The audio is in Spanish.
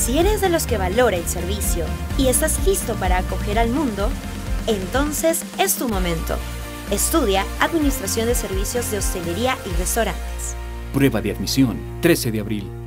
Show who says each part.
Speaker 1: Si eres de los que valora el servicio y estás listo para acoger al mundo, entonces es tu momento. Estudia Administración de Servicios de Hostelería y Restaurantes.
Speaker 2: Prueba de admisión, 13 de abril.